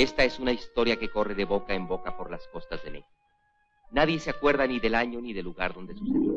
Esta es una historia que corre de boca en boca por las costas de México. Nadie se acuerda ni del año ni del lugar donde sucedió.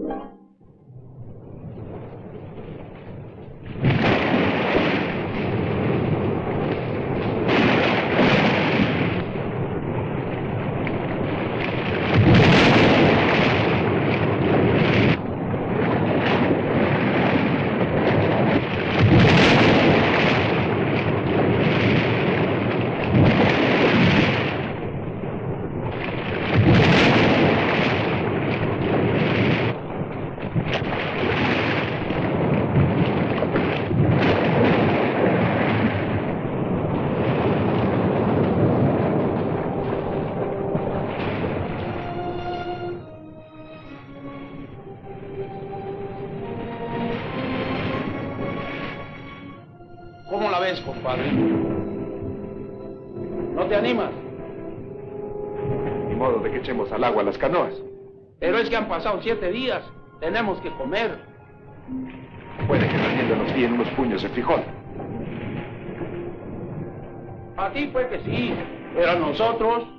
Que han pasado siete días. Tenemos que comer. Puede que la tienda nos guíen unos puños de frijol. A ti pues que sí, pero a nosotros...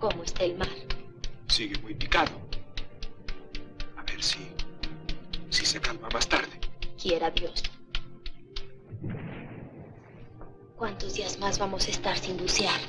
¿Cómo está el mar? Sigue muy picado. A ver si. si se calma más tarde. Quiera Dios. ¿Cuántos días más vamos a estar sin bucear?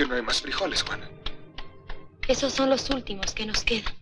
Que no hay más frijoles, Juana. Esos son los últimos que nos quedan.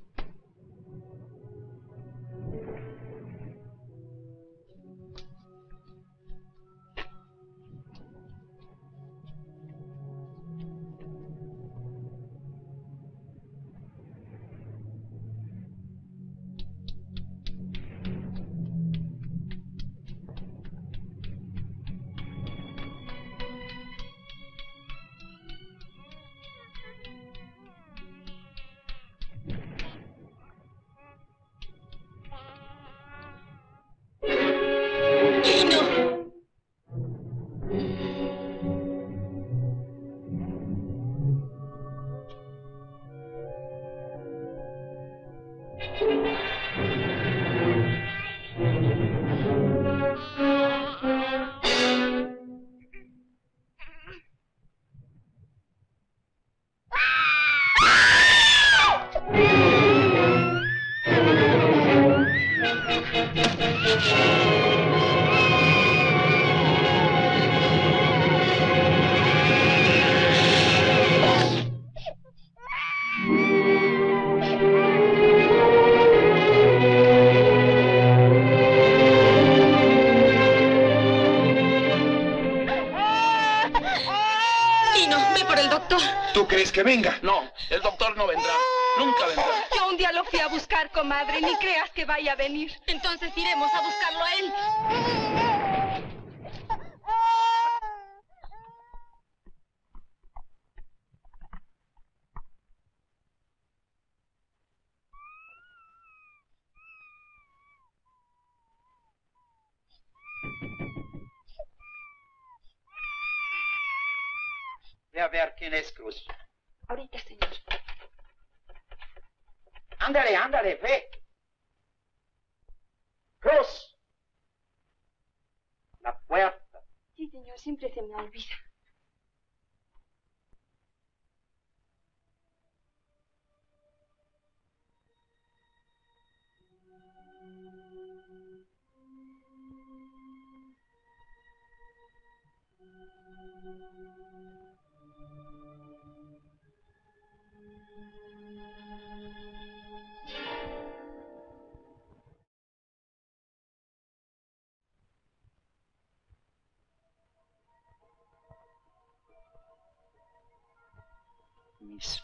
Ver quién es Cruz. Ahorita, señor. Ándale, ándale, ve. Cruz. La puerta. Sí, señor, siempre se me olvida. Mis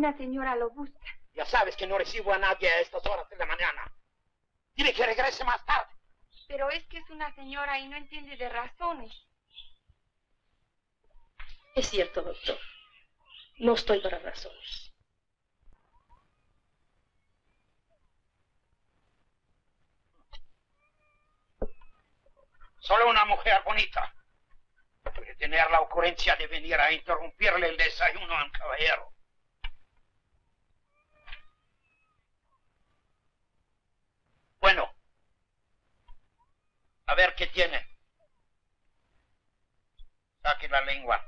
Una señora lo busca. Ya sabes que no recibo a nadie a estas horas de la mañana. Dile que regrese más tarde. Pero es que es una señora y no entiende de razones. Es cierto, doctor. No estoy para razones. Solo una mujer bonita puede tener la ocurrencia de venir a interrumpirle el desayuno a un caballero. Bueno, a ver qué tiene. Saque la lengua.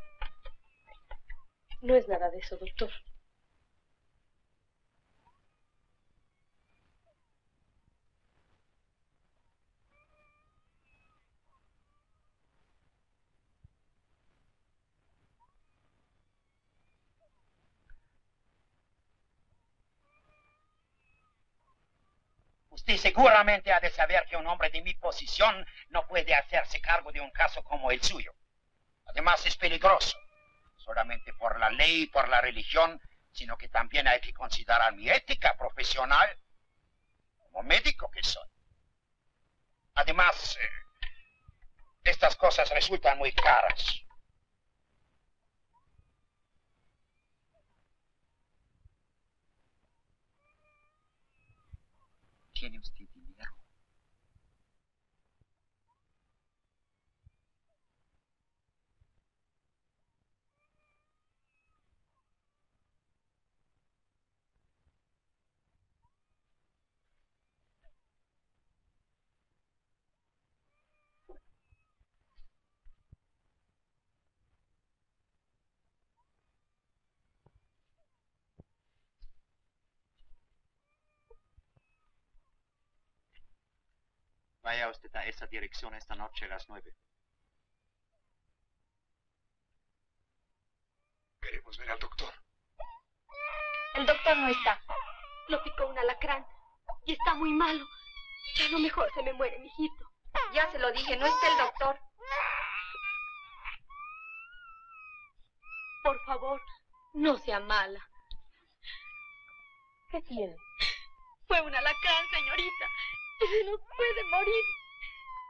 No es nada de eso, doctor. Usted seguramente ha de saber que un hombre de mi posición no puede hacerse cargo de un caso como el suyo. Además es peligroso, solamente por la ley por la religión, sino que también hay que considerar mi ética profesional como médico que soy. Además, eh, estas cosas resultan muy caras. ¿Tiene usted dinero? Vaya usted a esa dirección esta noche a las nueve. Queremos ver al doctor. El doctor no está. Lo picó un alacrán. Y está muy malo. Ya no mejor se me muere, mijito. Ya se lo dije, no está el doctor. Por favor, no sea mala. ¿Qué tiene? Fue un alacrán, señorita. Nos puede morir.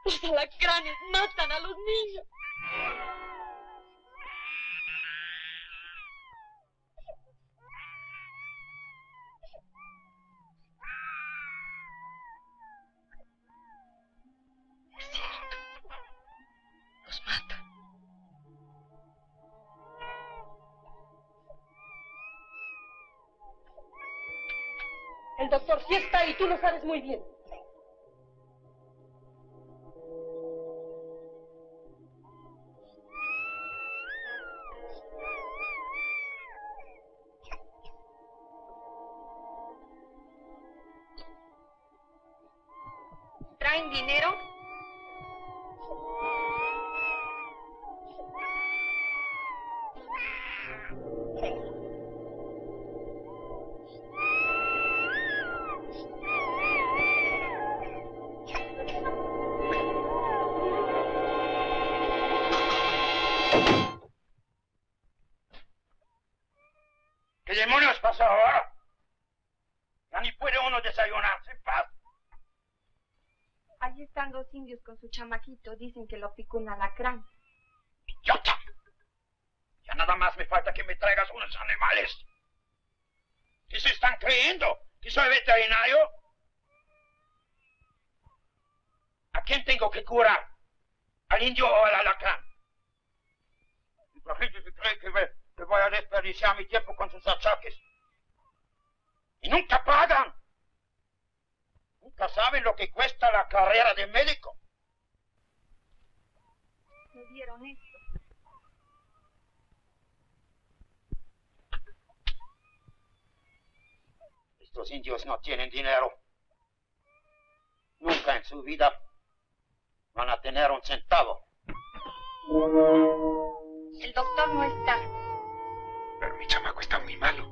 Los alacranes matan a los niños. El doctor sí está y tú lo sabes muy bien. Su chamaquito. Dicen que lo picó un alacrán. ¡Idiota! Ya nada más me falta que me traigas unos animales. ¿Qué se están creyendo? ¿Que soy veterinario? ¿A quién tengo que curar? ¿Al indio o al alacrán? La gente se cree que, que voy a desperdiciar mi tiempo con sus achaques. Y nunca pagan. Nunca saben lo que cuesta la carrera de médico. Me dieron esto. Estos indios no tienen dinero. Nunca en su vida van a tener un centavo. El doctor no está. Pero mi chamaco está muy malo.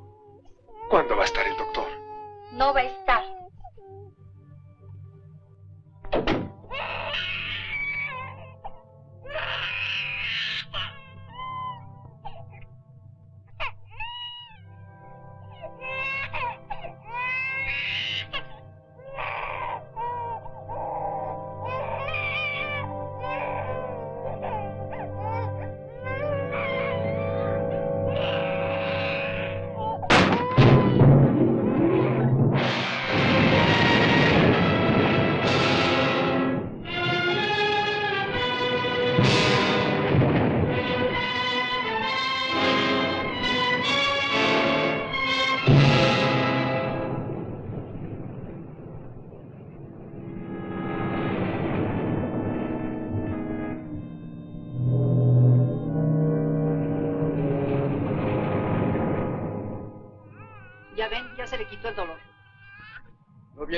¿Cuándo va a estar el doctor? No va a estar.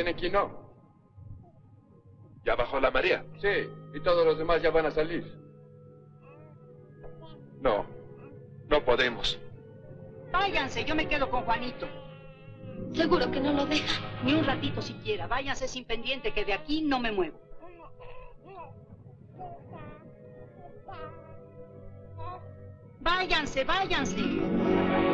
Viene aquí, no? ¿Ya bajó la marea? Sí, y todos los demás ya van a salir. No, no podemos. Váyanse, yo me quedo con Juanito. Seguro que no lo deja. Ni un ratito siquiera. Váyanse sin pendiente, que de aquí no me muevo. Váyanse, váyanse.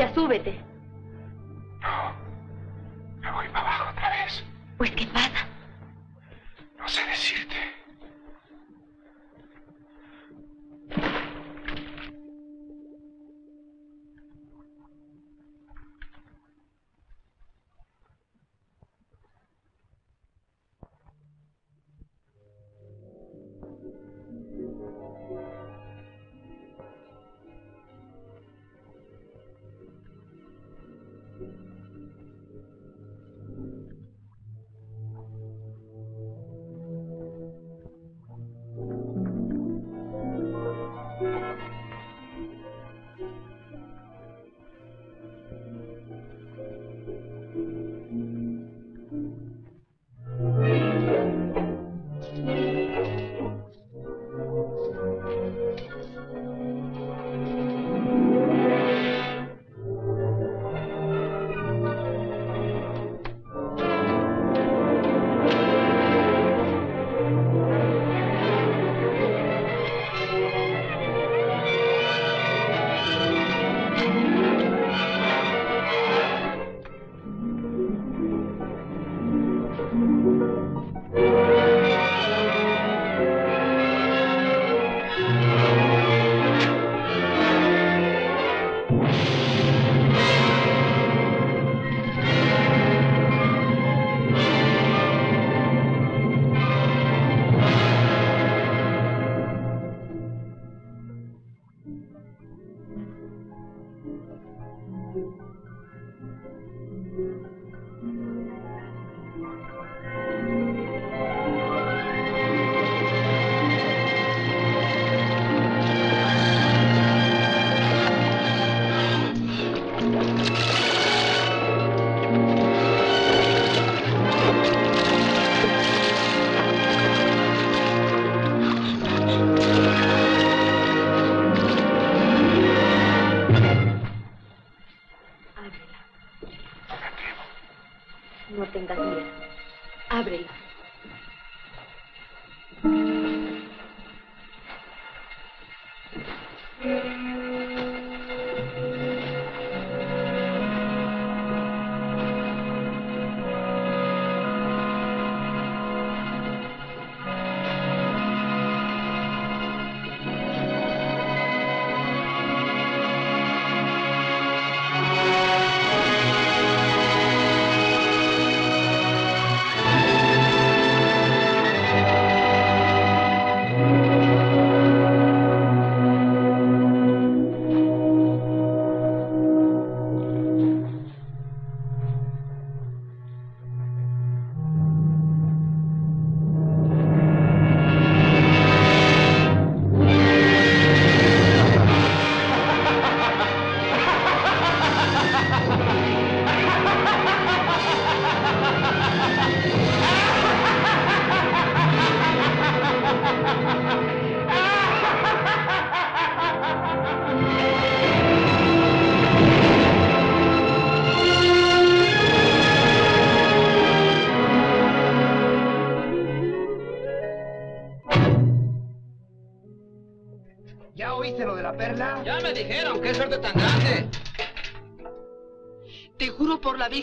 Ya súbete.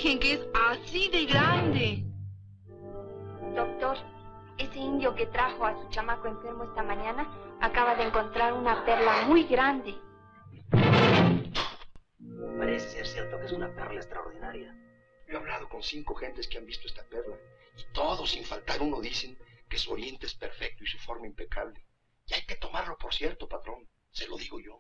Virgen que es así de grande. Doctor, ese indio que trajo a su chamaco enfermo esta mañana acaba de encontrar una perla muy grande. Parece ser cierto que es una perla extraordinaria. Yo he hablado con cinco gentes que han visto esta perla y todos, sin faltar uno, dicen que su oriente es perfecto y su forma impecable. Y hay que tomarlo por cierto, patrón. Se lo digo yo.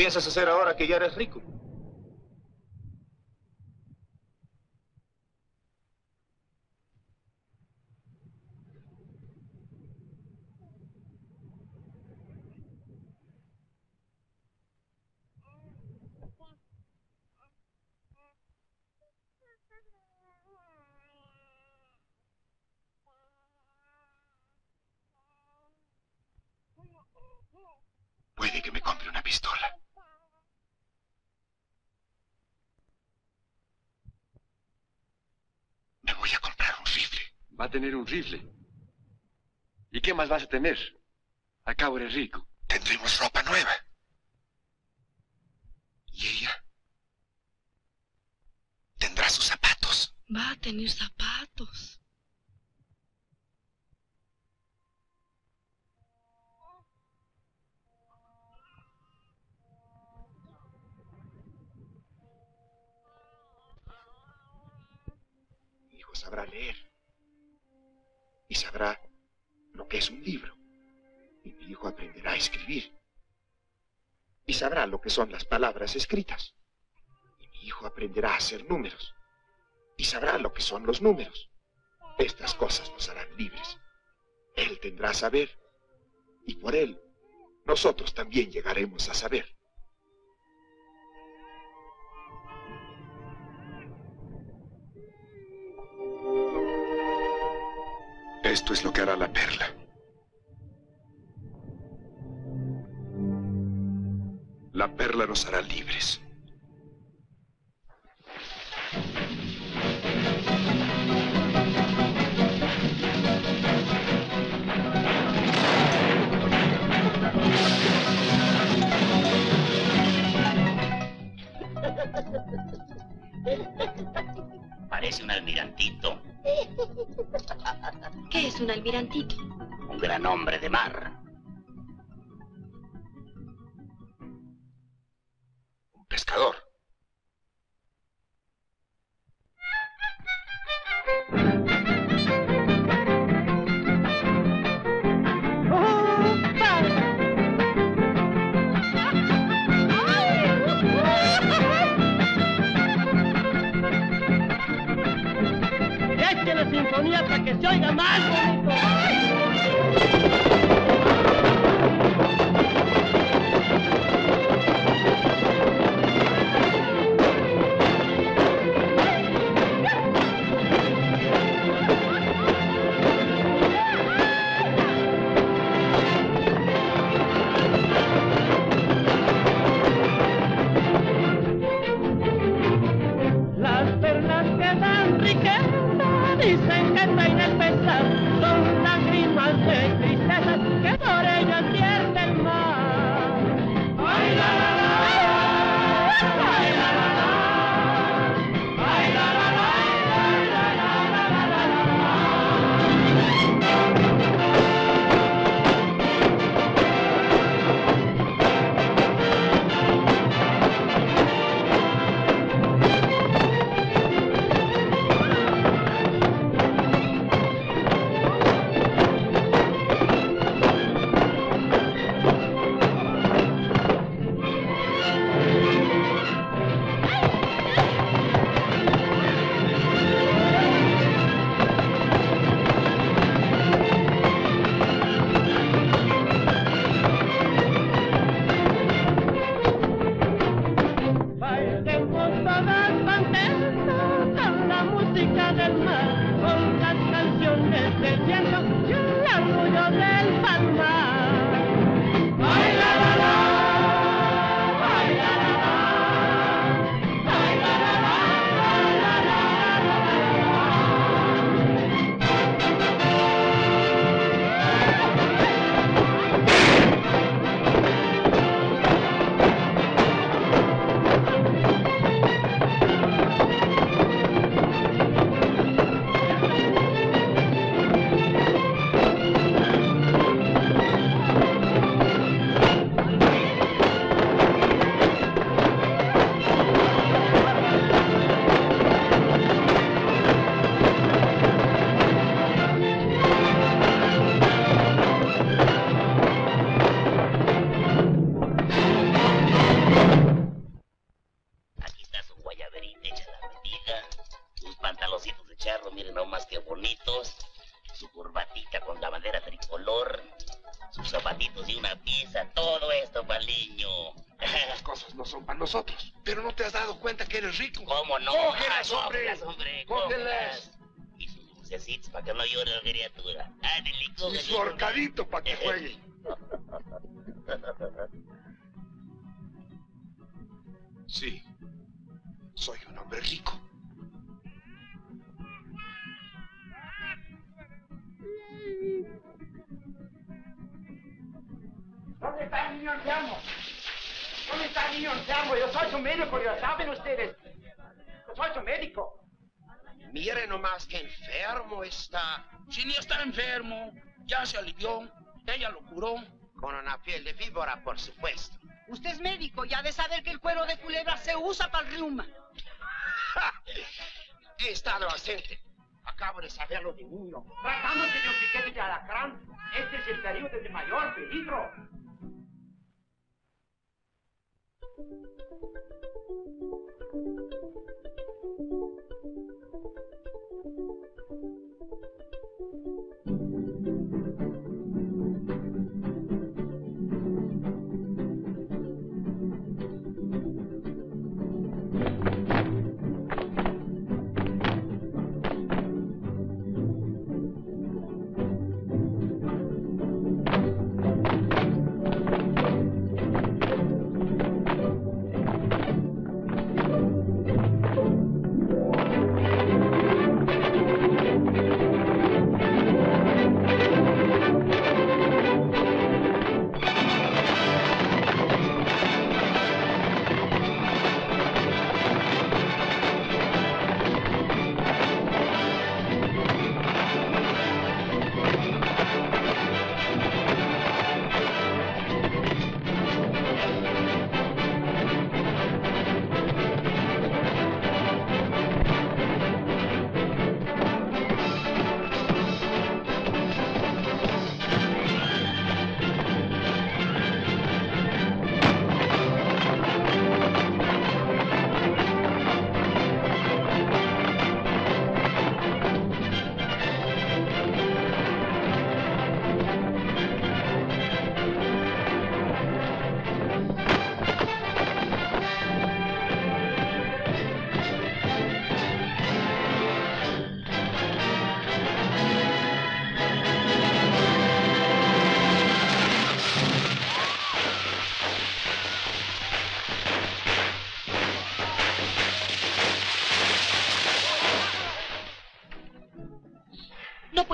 Piensas hacer ahora que ya eres rico? Puede que me compre una pistola. Me voy a comprar un rifle. Va a tener un rifle. ¿Y qué más vas a tener? Al cabo eres rico. Tendremos ropa nueva. ¿Y ella? Tendrá sus zapatos. Va a tener zapatos. Mi hijo sabrá leer. Y sabrá lo que es un libro. Y mi hijo aprenderá a escribir. Y sabrá lo que son las palabras escritas. Y mi hijo aprenderá a hacer números. Y sabrá lo que son los números. Estas cosas nos harán libres. Él tendrá saber. Y por él, nosotros también llegaremos a saber. Esto es lo que hará la perla. La perla nos hará libres. Parece un almirantito, ¿Qué es un almirantito? un gran hombre de mar. Un pescador. Sinfonía para que se oiga más bonito. Soy un hombre rico. ¿Dónde está el niño enfermo? ¿Dónde está el niño enfermo? Yo soy su médico, ya saben ustedes. Yo soy su médico. Mire nomás que enfermo está. Si ni está enfermo, ya se alivió. Ella lo curó. Con una piel de víbora, por supuesto. Usted es médico y ha de saber que el cuero de culebra se usa para el reuma. He estado ausente. Acabo de saberlo de niño. Tratándose de un piquete de alacrán, este es el periodo de mayor peligro.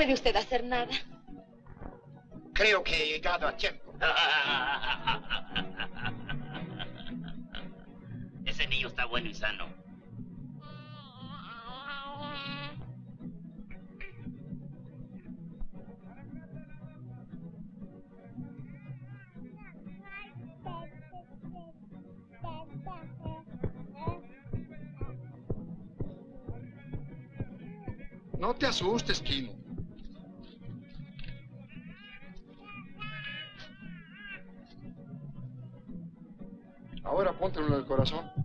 Puede usted hacer nada. Creo que he llegado a tiempo. Ese niño está bueno y sano. No te asustes, Kino. Corazón.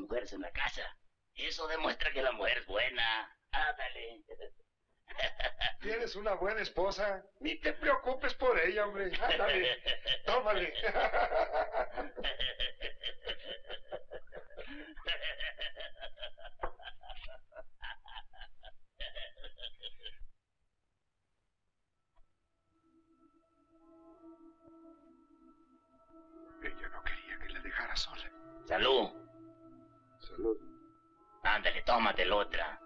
Mujeres en la casa. Eso demuestra que la mujer es buena. Ándale. ¿Tienes una buena esposa? Ni te preocupes por ella, hombre. Ándale, tómale. Ella no quería que la dejara sola. Salud. Salud. Ándale, tómate la otra.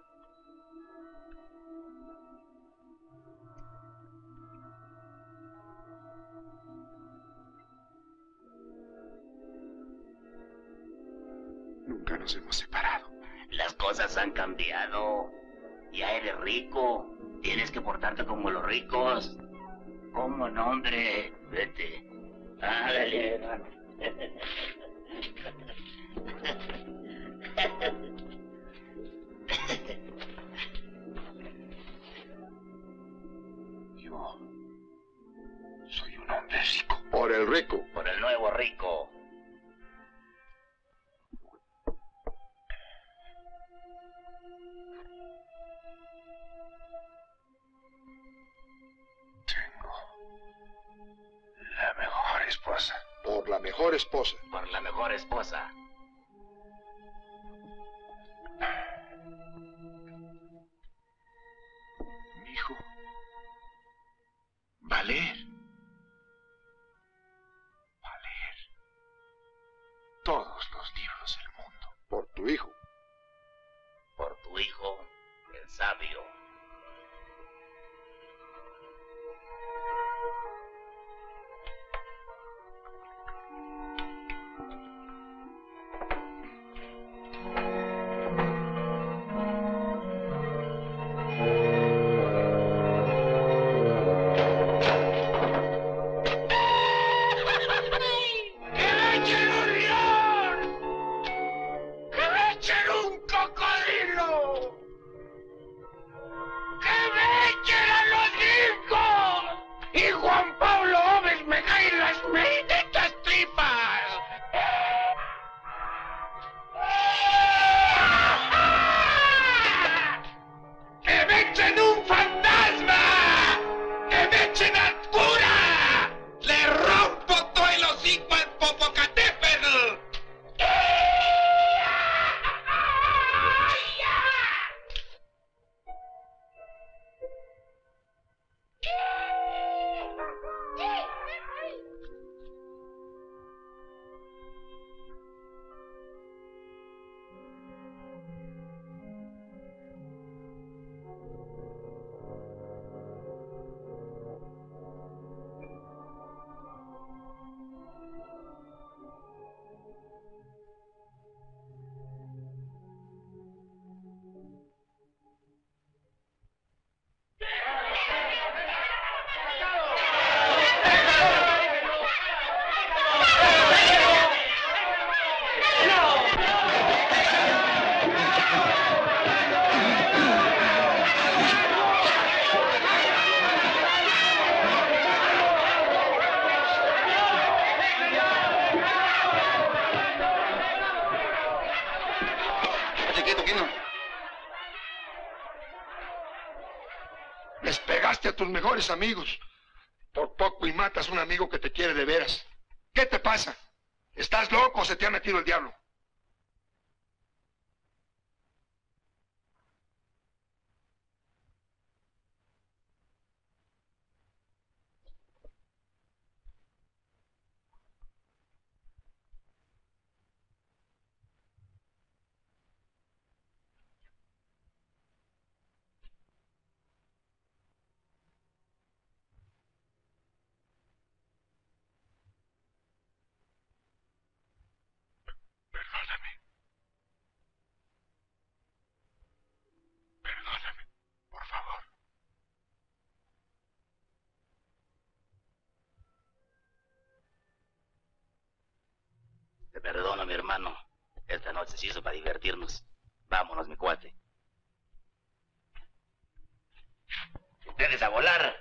Nunca nos hemos separado. Las cosas han cambiado. Ya eres rico. Tienes que portarte como los ricos. ¿Cómo no, hombre? Vete. Ándale. Yo soy un hombre rico. Por el rico. Por el nuevo rico. La mejor esposa. Por la mejor esposa. Por la mejor esposa. Valer. Valer. Todos los libros del mundo. Por tu hijo. Por tu hijo, el sabio. Amigos. Por poco y matas a un amigo que te quiere de veras. ¿Qué te pasa? ¿Estás loco o se te ha metido el diablo? Perdóname. Perdóname, por favor. Mi hermano. Esta noche se hizo para divertirnos. Vámonos, mi cuate. Ustedes a volar.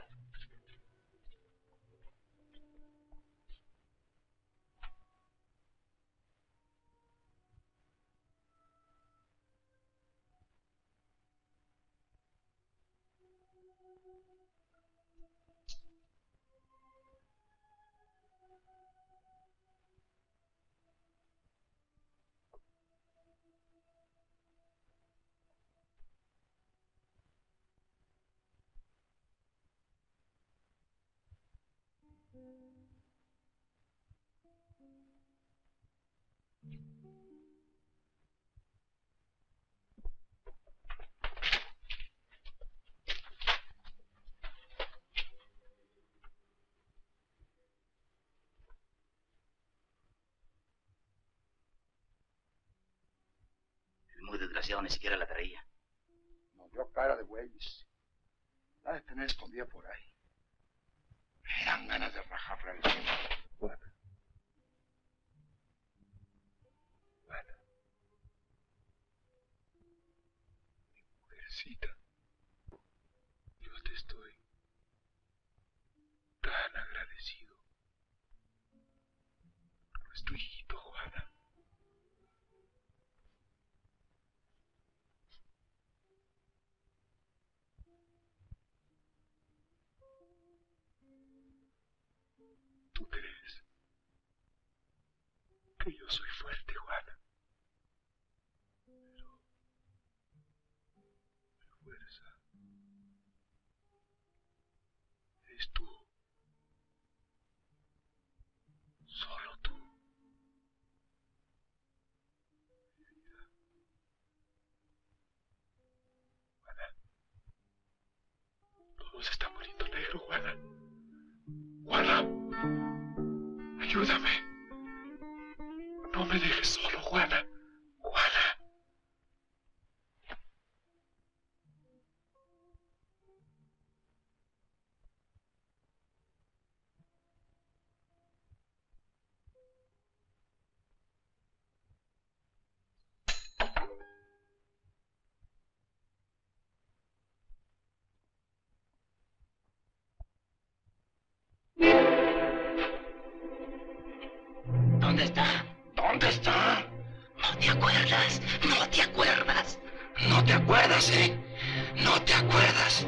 Muy desgraciado ni siquiera la traía. Nos dio cara de güeyes. La de tener escondida por ahí. Me dan ganas de rajarla el cielo. Juana. Juana. Mi mujercita. Yo te estoy tan agradecido. No es tu hijito, Juana. ¿Tú crees que yo soy fuerte, Juana? Pero mi fuerza eres tú. Solo tú. Mi vida. Juana. Todo se ¿Dónde está? ¿Dónde está? ¿No te acuerdas? ¿No te acuerdas? No te acuerdas, ¿eh? No te acuerdas.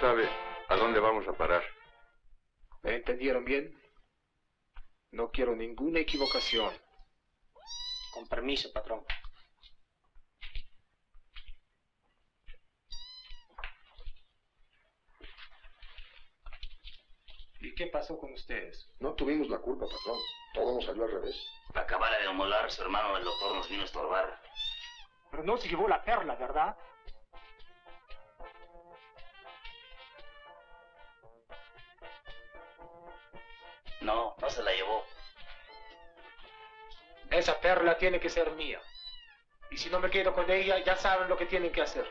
Sabe a dónde vamos a parar. ¿Me entendieron bien? No quiero ninguna equivocación. Con permiso, patrón. ¿Y qué pasó con ustedes? No tuvimos la culpa, patrón. Todo nos salió al revés. La acabara de molar, su hermano el doctor nos vino a estorbar. Pero no se llevó la perla, ¿verdad? No, no se la llevó. Esa perla tiene que ser mía. Y si no me quedo con ella, ya saben lo que tienen que hacer.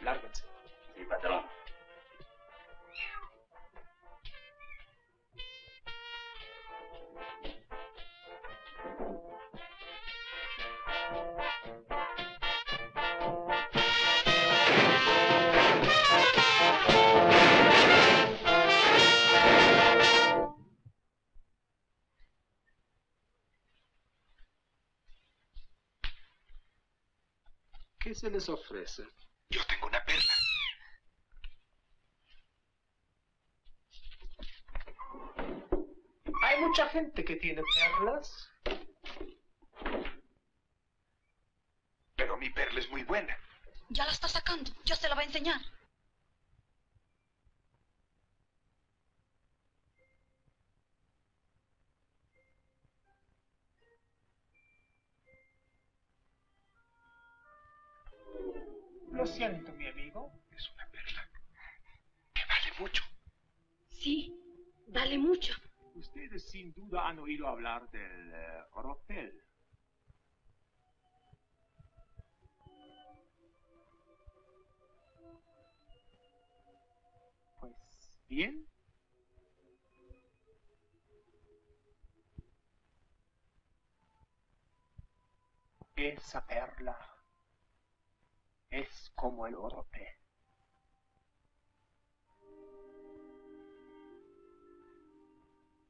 Lárguense. Sí, patrón. ¿Qué se les ofrece? Yo tengo una perla. Hay mucha gente que tiene perlas. Pero mi perla es muy buena. Ya la está sacando. Ya se la va a enseñar. Lo siento, mi amigo. Es una perla que vale mucho. Sí, vale mucho. Ustedes sin duda han oído hablar del oropel. Pues bien. Esa perla es como el oropel.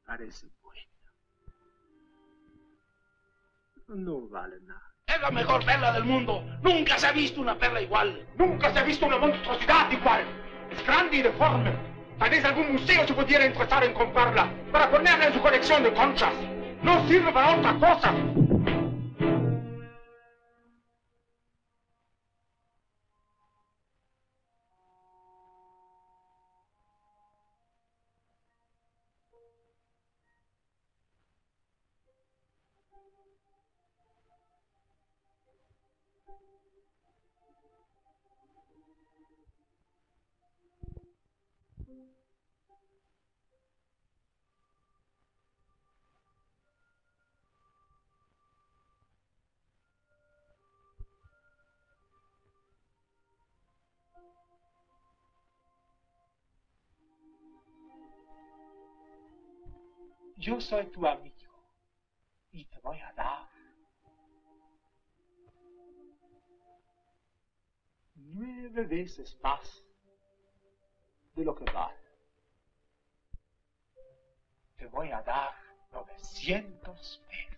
Parece buena. No vale nada. Es la mejor perla del mundo. Nunca se ha visto una perla igual. Nunca se ha visto una monstruosidad igual. Es grande y deforme. Tal vez algún museo se pudiera interesar en comprarla para ponerla en su colección de conchas. No sirve para otra cosa. Yo soy tu amigo y te voy a dar nueve veces más de lo que vale. Te voy a dar 900 pesos.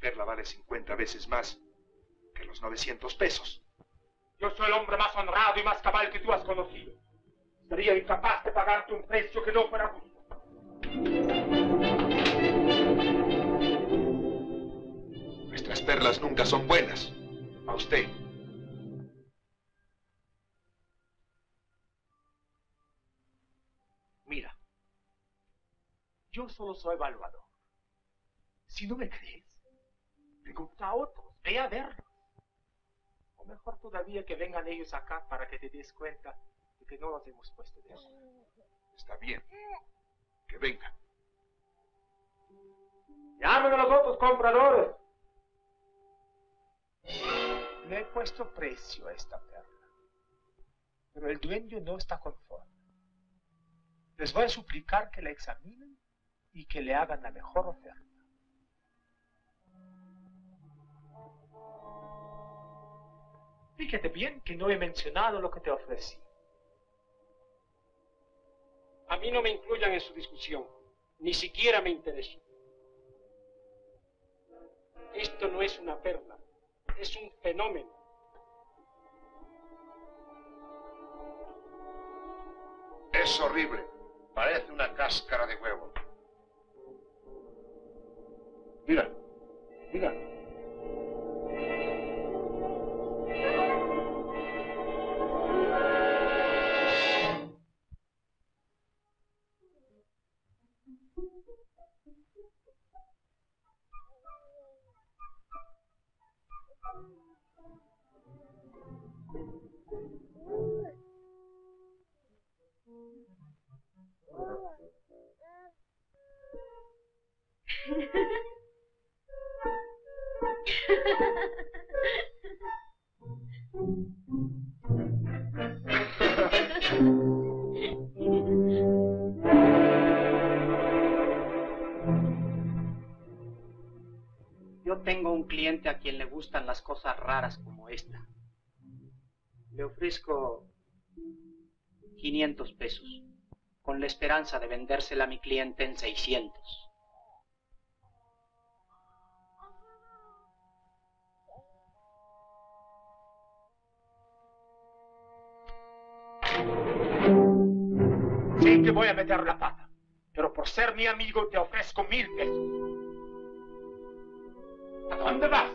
Perla vale 50 veces más que los 900 pesos. Yo soy el hombre más honrado y más cabal que tú has conocido. Sería incapaz de pagarte un precio que no fuera justo. Nuestras perlas nunca son buenas. A usted. Mira, yo solo soy evaluador. Si no me crees, pregunta a otros, ve a verlos. O mejor todavía que vengan ellos acá para que te des cuenta de que no nos hemos puesto de acuerdo. Está bien. Que venga. Llamen a los otros compradores. Le he puesto precio a esta perla, pero el dueño no está conforme. Les voy a suplicar que la examinen y que le hagan la mejor oferta. Fíjate bien que no he mencionado lo que te ofrecí. A mí no me incluyan en su discusión. Ni siquiera me interesa. Esto no es una perla. Es un fenómeno. Es horrible. Parece una cáscara de huevo. Mira, mira. Yo tengo un cliente a quien le gustan las cosas raras como esta. Le ofrezco 500 pesos, con la esperanza de vendérsela a mi cliente en 600. Que voy a meter la pata, pero por ser mi amigo te ofrezco mil pesos. ¿A dónde vas?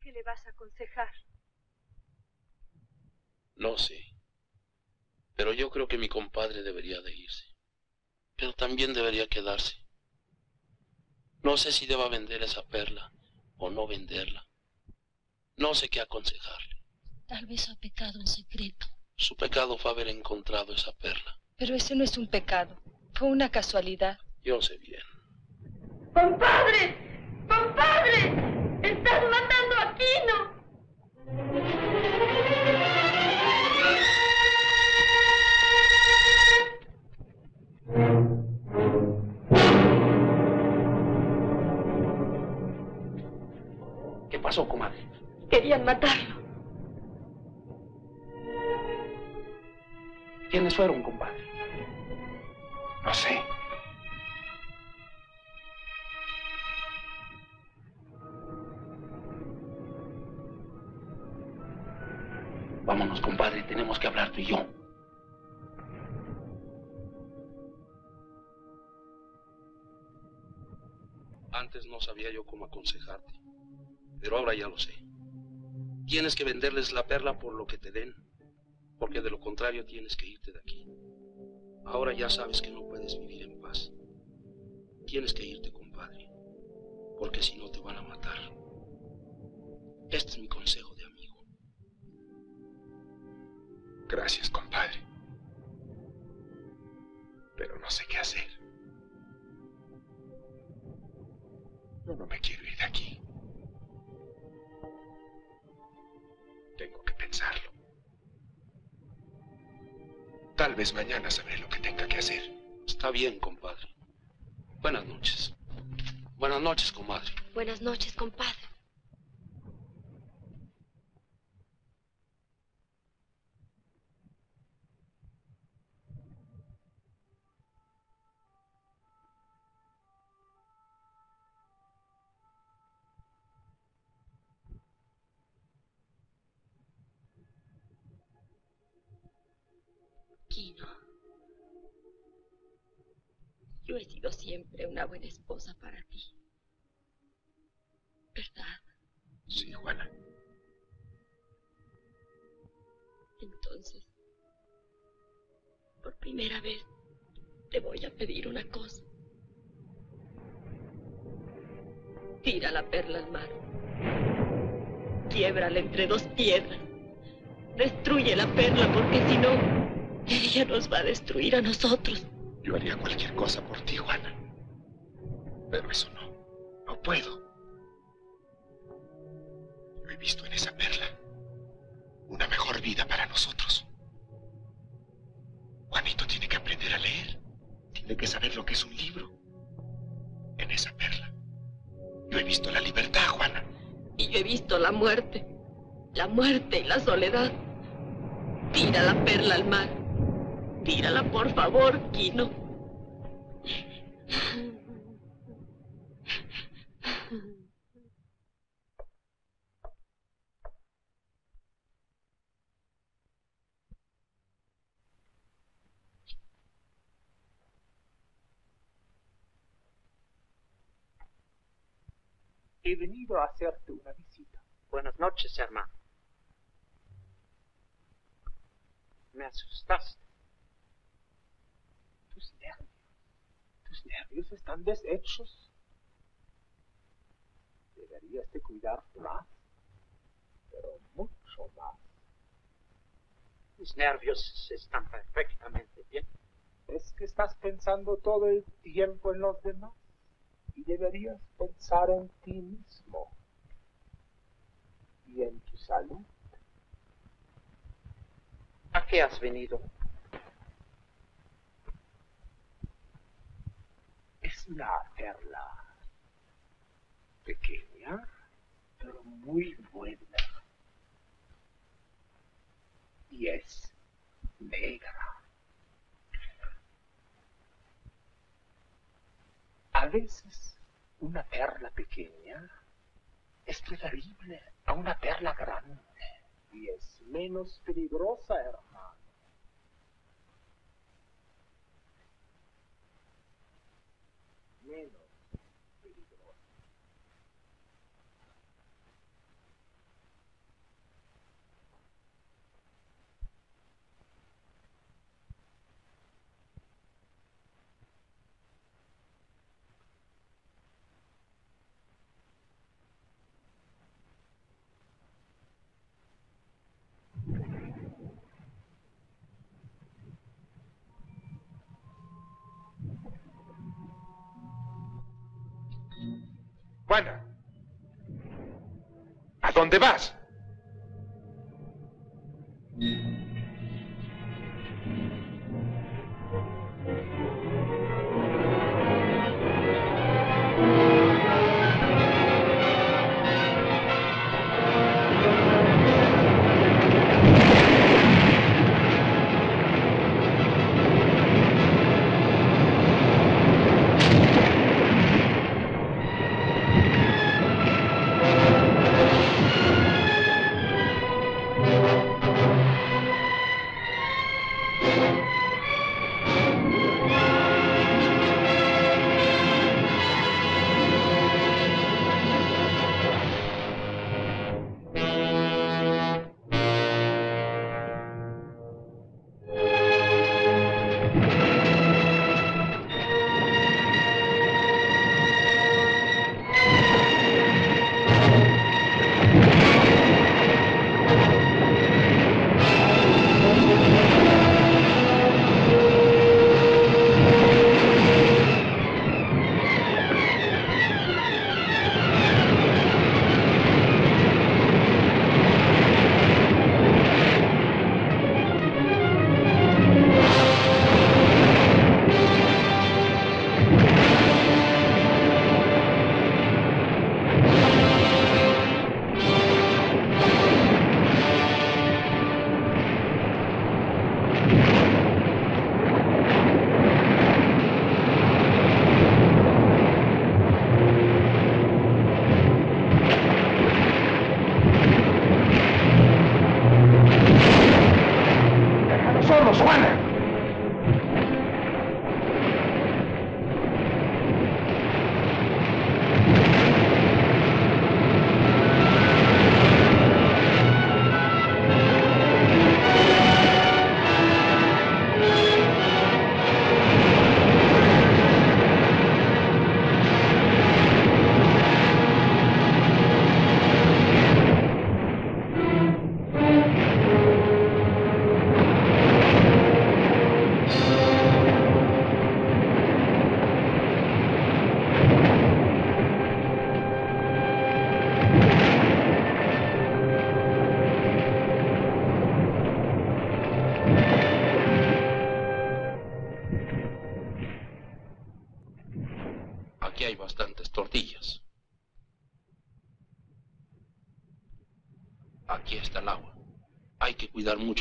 ¿Qué le vas a aconsejar? No sé. Pero yo creo que mi compadre debería de irse. Pero también debería quedarse. No sé si deba vender esa perla o no venderla. No sé qué aconsejarle. Tal vez ha pecado en secreto. Su pecado fue haber encontrado esa perla. Pero ese no es un pecado. Fue una casualidad. Yo sé bien. ¡Compadre! ¡Compadre! ¡Estás matando pasó, comadre? Querían matarlo. ¿Quiénes fueron, compadre? No sé. Vámonos, compadre, tenemos que hablar tú y yo. Antes no sabía yo cómo aconsejarte, pero ahora ya lo sé. Tienes que venderles la perla por lo que te den, porque de lo contrario tienes que irte de aquí. Ahora ya sabes que no puedes vivir en paz. Tienes que irte, compadre, porque si no te van a matar. Este es mi consejo de amigo. Gracias, compadre. Pero no sé qué hacer. Yo no me quiero ir de aquí. Tal vez mañana sabré lo que tenga que hacer. Está bien, compadre. Buenas noches. Buenas noches, comadre. Buenas noches, compadre. Una buena esposa para ti. ¿Verdad? Sí, Juana. Entonces, por primera vez, te voy a pedir una cosa. Tira la perla al mar. Quiebrala entre dos piedras. Destruye la perla porque si no, ella nos va a destruir a nosotros. Yo haría cualquier cosa por ti, Juana. Pero eso no. No puedo. Yo he visto en esa perla una mejor vida para nosotros. Juanito tiene que aprender a leer. Tiene que saber lo que es un libro. En esa perla. Yo he visto la libertad, Juana. Y yo he visto la muerte. La muerte y la soledad. Tira la perla al mar. Tírala, por favor, Quino. He venido a hacerte una visita. Buenas noches, hermano. Me asustaste. Tus nervios. Tus nervios están deshechos. Deberías de cuidarte más. Pero mucho más. Mis nervios están perfectamente bien. Es que estás pensando todo el tiempo en los demás y deberías pensar en ti mismo y en tu salud. ¿A qué has venido? Es una perla pequeña, pero muy buena. Y es negra. A veces una perla pequeña es preferible a una perla grande y es menos peligrosa, hermano. Menos ¿A dónde vas?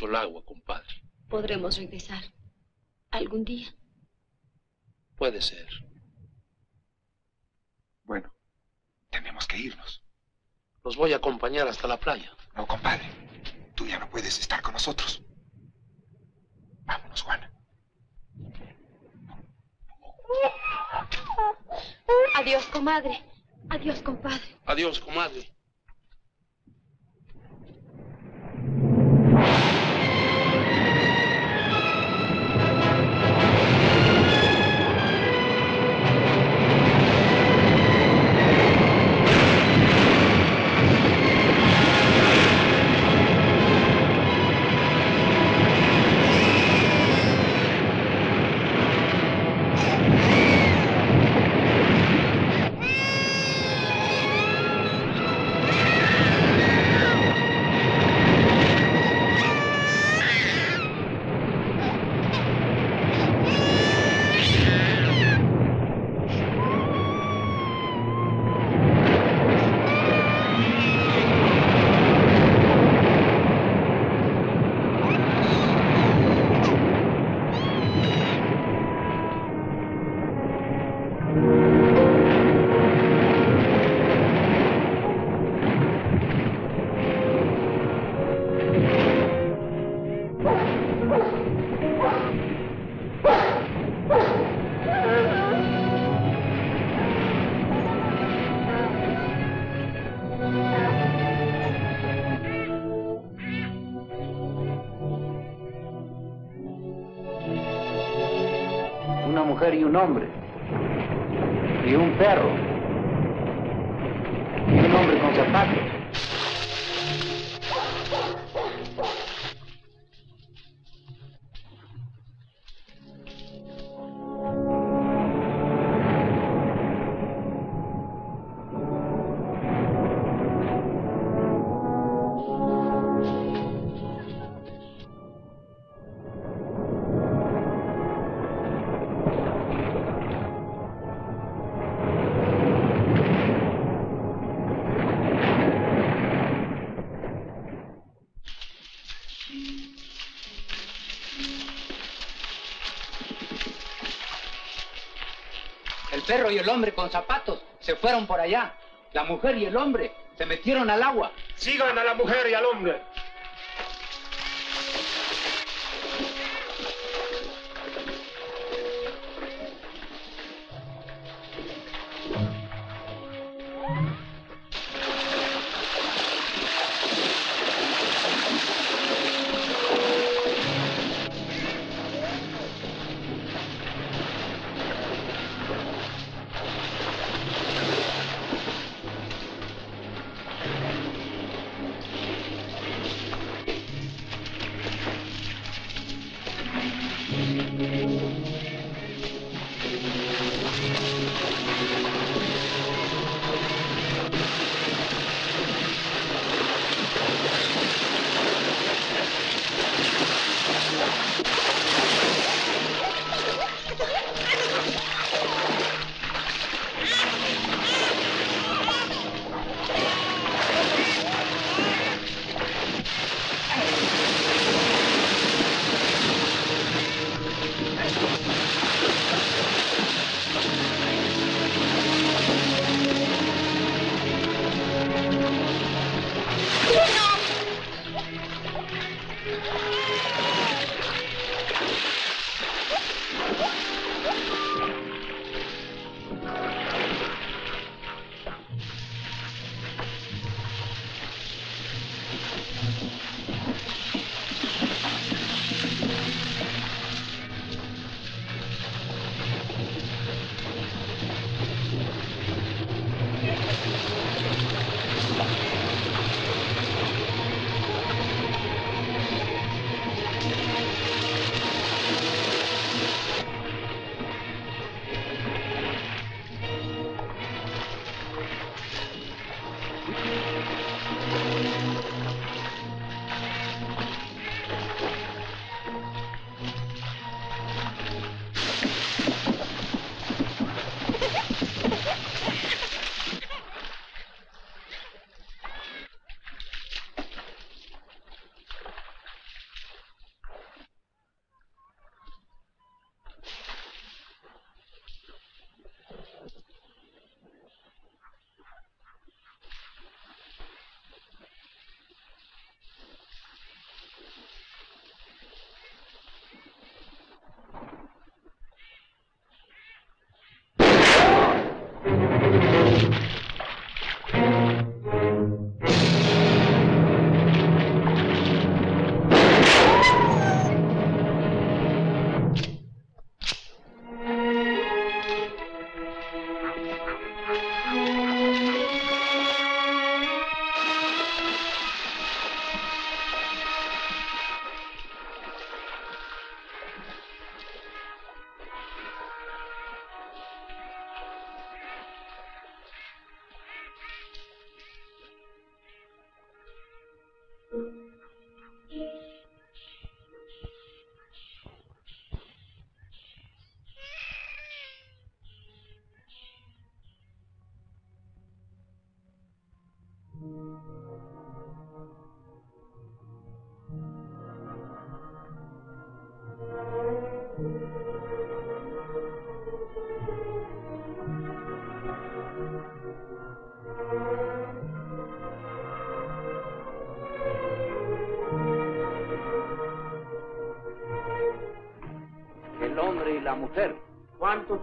Mucho el agua, compadre. Podremos regresar. ¿Algún día? Puede ser. Bueno, tenemos que irnos. Los voy a acompañar hasta la playa. No, compadre. Tú ya no puedes estar con nosotros. Vámonos, Juana. Adiós, comadre. Adiós, compadre. Adiós, comadre. Perro y el hombre con zapatos se fueron por allá. La mujer y el hombre se metieron al agua. Sigan a la mujer y al hombre.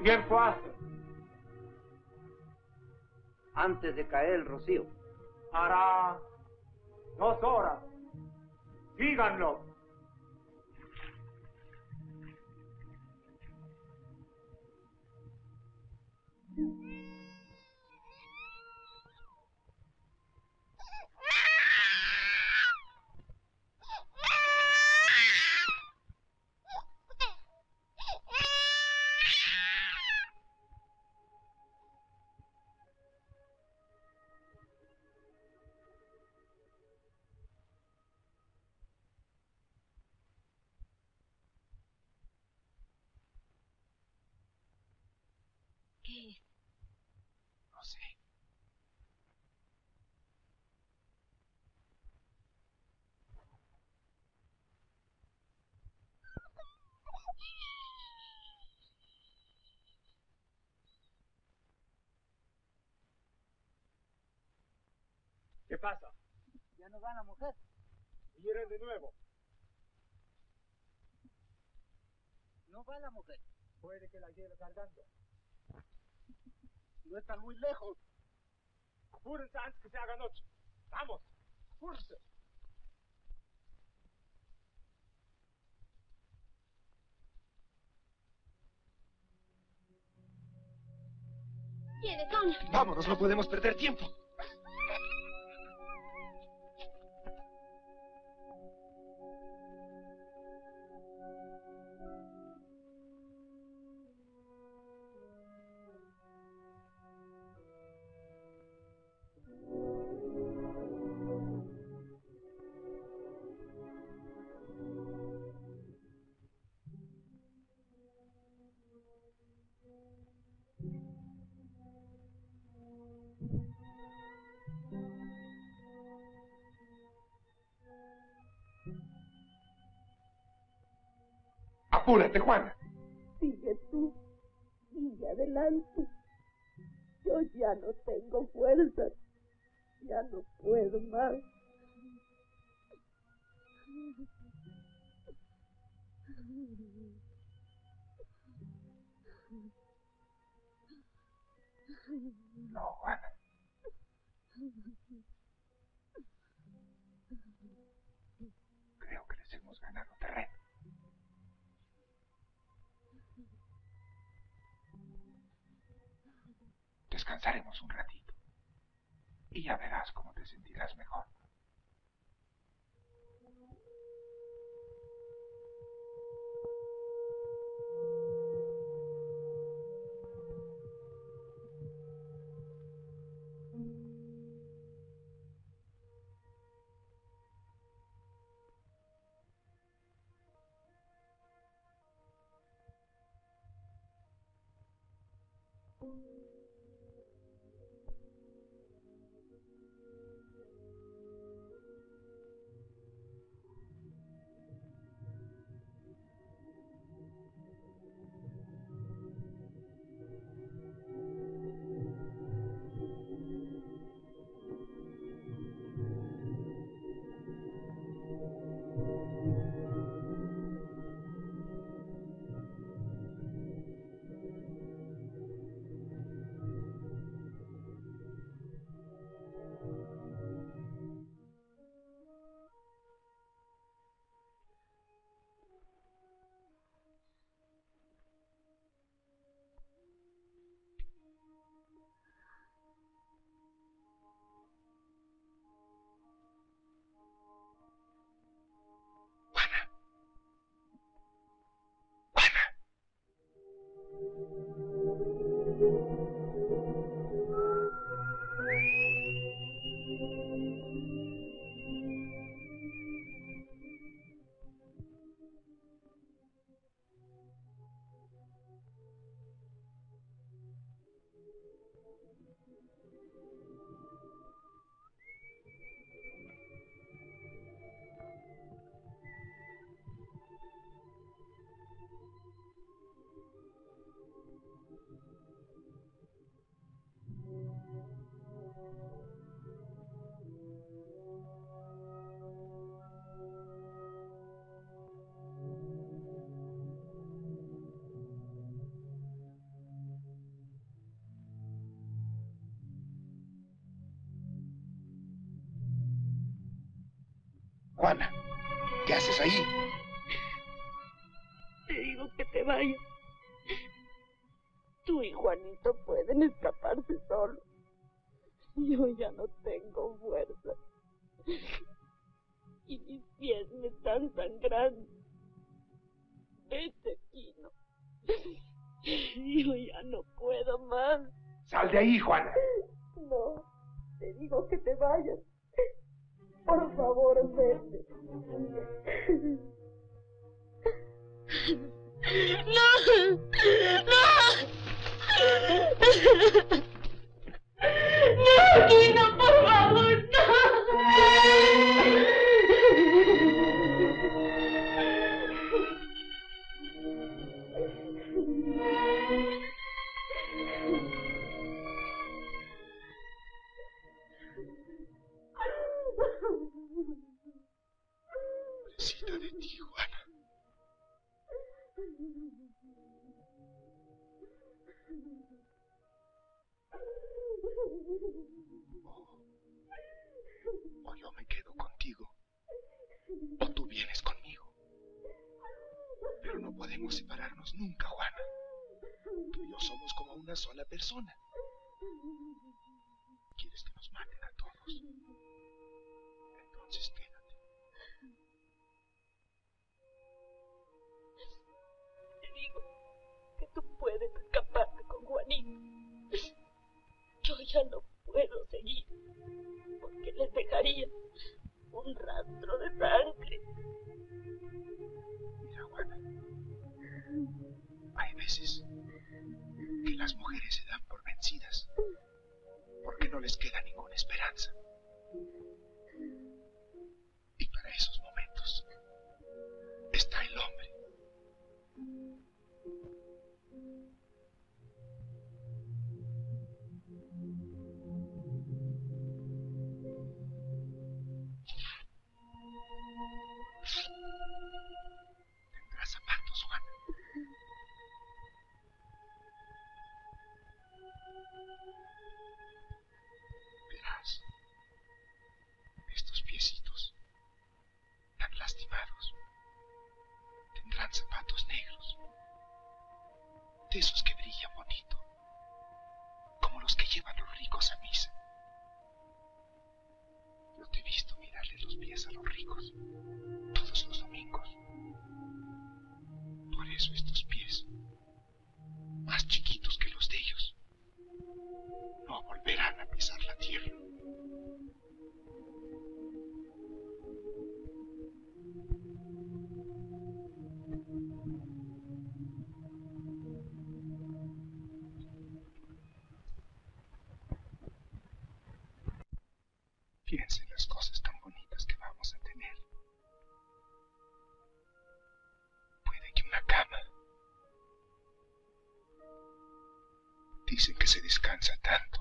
Tiempo hace? Antes de caer el rocío. ¿Qué pasa? Ya no va la mujer. Vienen de nuevo. No va la mujer. Puede que la lleve cargando. No están muy lejos. Apúrense antes que se haga noche. Vamos, apúrense. ¿Quiénes son? Vámonos, no podemos perder tiempo. Apúrate, Juana. Sigue tú. Sigue adelante. Yo ya no tengo fuerzas. Ya no puedo más. No, Juana. descansaremos un ratito y ya verás cómo te sentirás mejor. ¿Qué haces ahí? Te digo que te vayas. Tú y Juanito pueden escaparse solos. Yo ya no tengo fuerza. Y mis pies me están sangrando. Vete, Quino. Yo ya no puedo más. Sal de ahí, Juana. No, te digo que te vayas. Por favor, vete. ¡No! ¡No! ¡No, por favor, Pobrecita O yo me quedo contigo, o tú vienes conmigo. Pero no podemos separarnos nunca, Juana. Tú y yo somos como una sola persona. ¿Quieres que nos maten a todos? Entonces quédate. Te digo que tú puedes escaparte con Juanito. Yo ya no puedo seguir, porque les dejaría un rastro de sangre. Mira, Juana. Hay veces que las mujeres se dan por vencidas porque no les queda ninguna esperanza. Y para esos momentos está el hombre. Dicen que se descansa tanto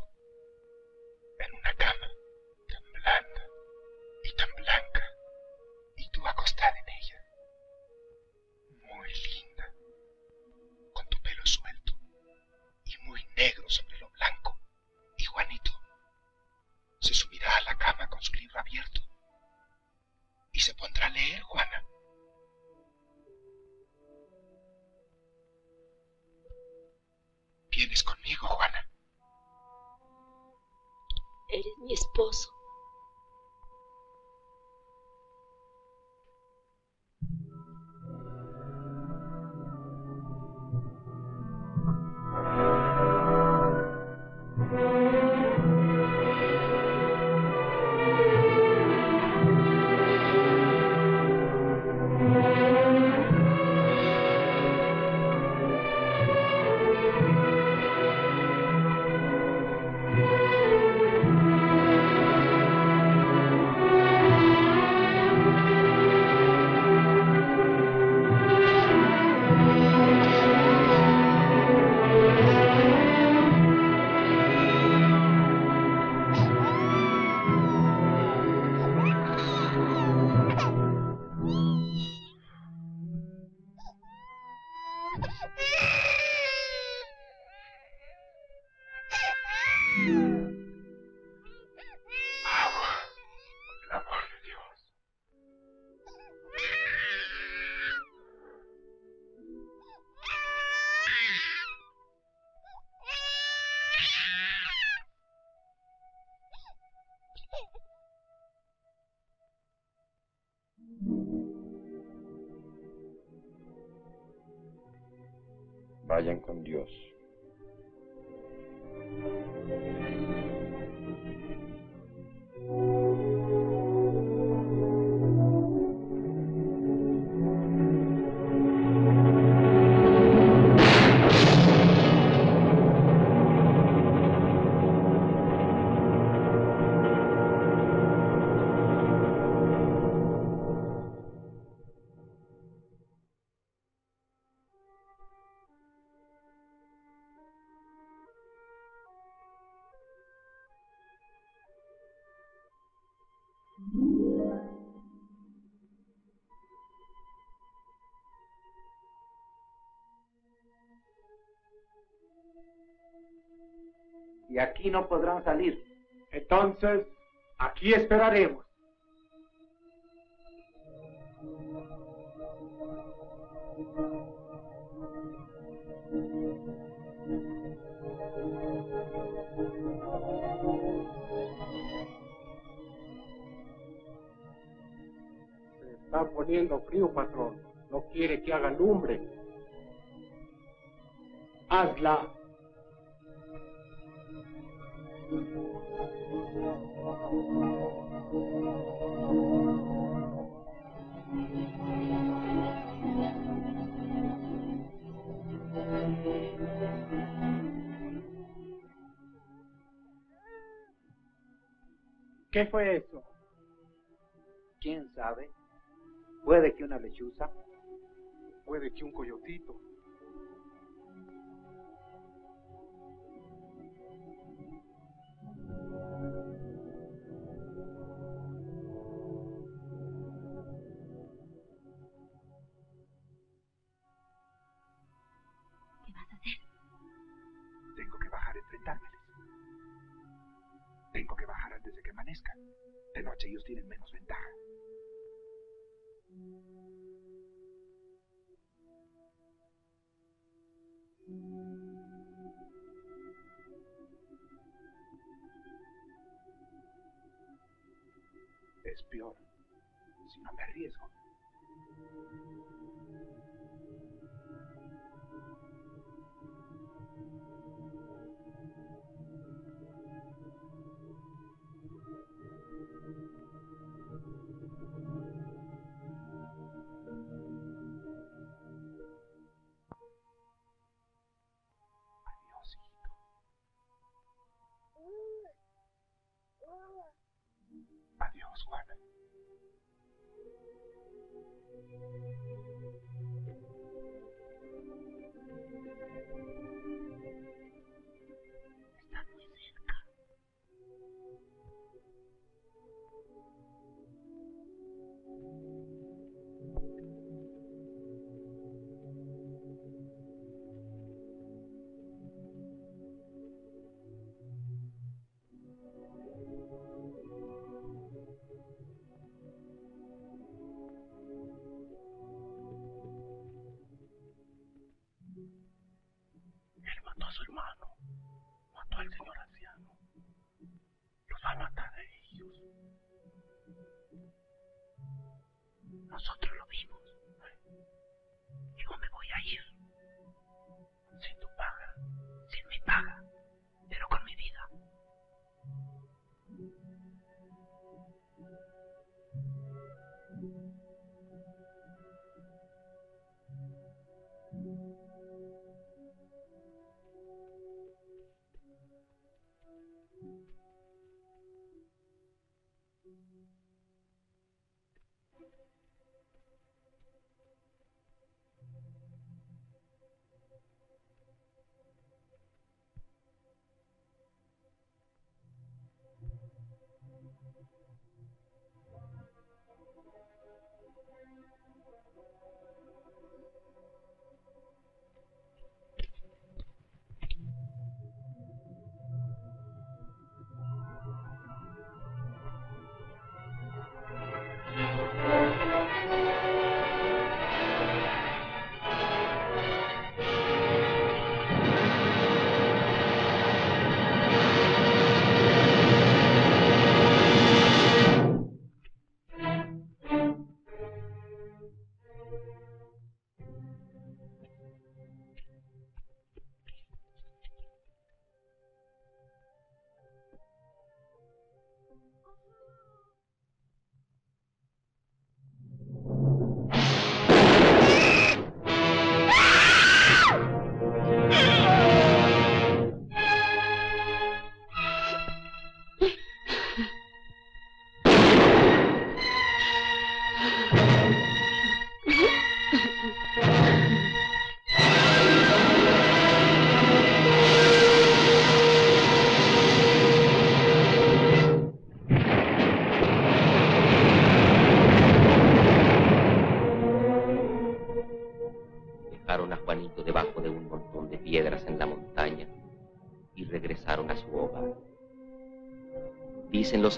Vayan con Dios. Y aquí no podrán salir. Entonces, aquí esperaremos. Se está poniendo frío, patrón. No quiere que haga lumbre. Hazla. ¿Qué fue eso? ¿Quién sabe? Puede que una lechuza. Puede que un coyotito. De noche ellos tienen menos ventaja. Es peor si no me arriesgo.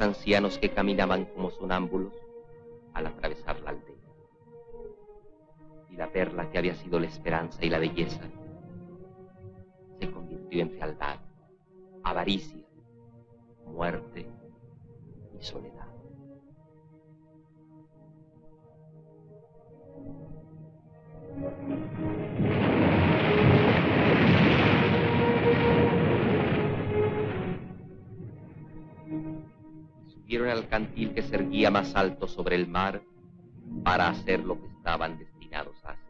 Ancianos que caminaban como sonámbulos al atravesar la aldea. Y la perla que había sido la esperanza y la belleza se convirtió en fealdad, avaricia, muerte y soledad. Subieron al cantil que se erguía más alto sobre el mar para hacer lo que estaban destinados a hacer.